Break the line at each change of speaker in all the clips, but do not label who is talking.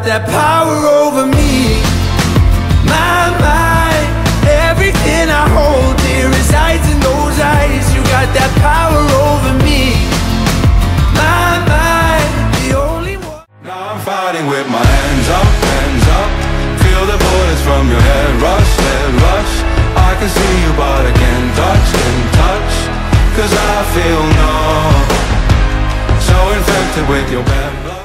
got that power over me. My mind, everything I hold dear resides in those eyes. You got that power over me. My mind, the only one.
Now I'm fighting with my hands up, hands up. Feel the bullets from your head rush, head rush. I can see you, but I can't touch, can't touch. Cause I feel numb. So infected with your bad blood.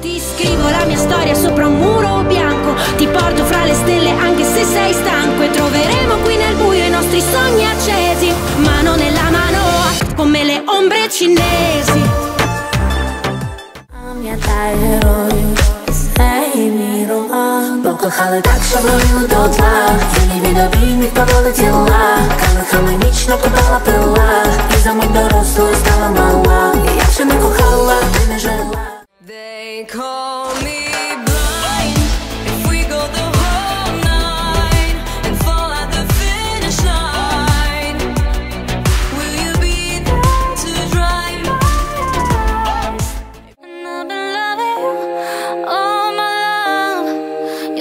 E ti scrivo la mia storia sopra un muro bianco Ti porto fra le stelle anche se sei stanco E troveremo qui nel buio i nostri sogni accesi Mano nella mano come le ombre cinesi
Пам'ятаю, цей мій роман Покохали так, що горіло до тла Тілі від обіймів повели тіла Калихами нічно подала пила І за мить дорослою стала мала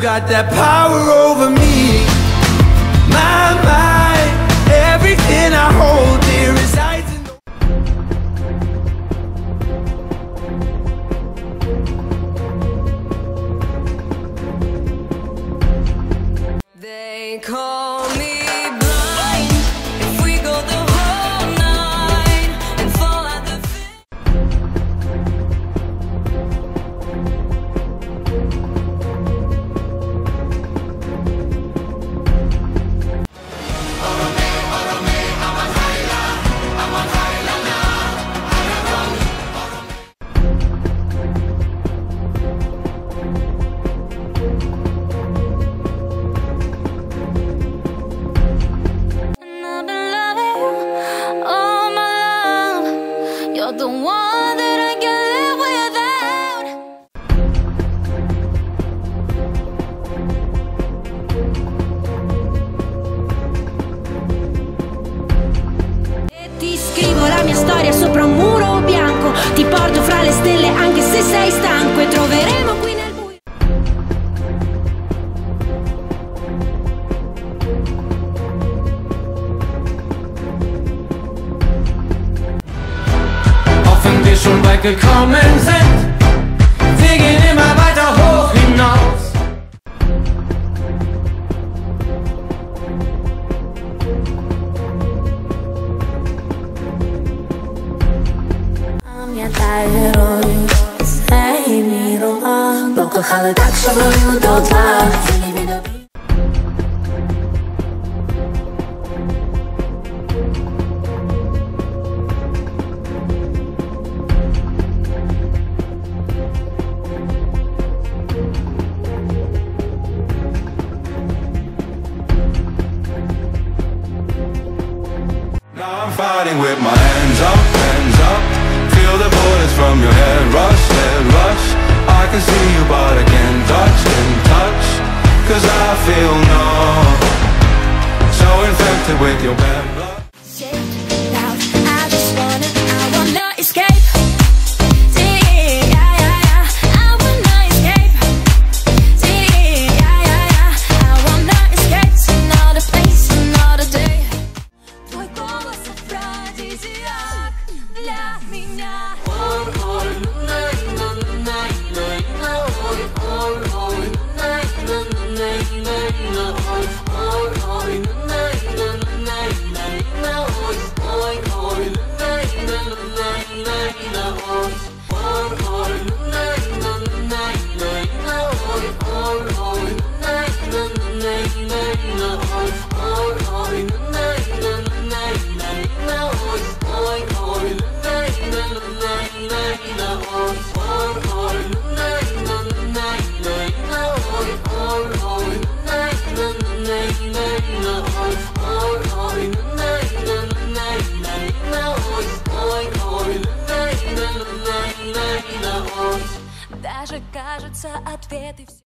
got that power over me. My mind, everything I hold Wochen wir schon weit gekommen sind. Wir gehen immer weiter hoch hinaus.
Pamiętaj, robisz, hej, mi Roma Bo kochamy tak, że do dwa
Now with my
Даже кажется ответы все